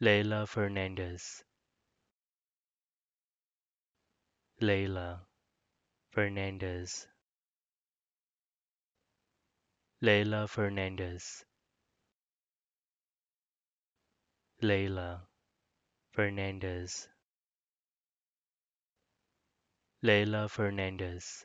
Leila Fernandez. Leila Fernandez. Leila Fernandez. Leila Fernandez. Leila Fernandez.